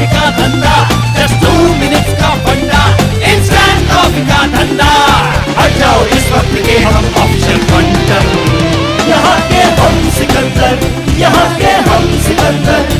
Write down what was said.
coffee का धंधा just two minutes का फंडा इंस्टेंट कॉफ़ी का धंधा हट जाओ इस वक्त के हम ऑफिशियल फंडर यहाँ के हम सिकंदर यहाँ के हम सिकंदर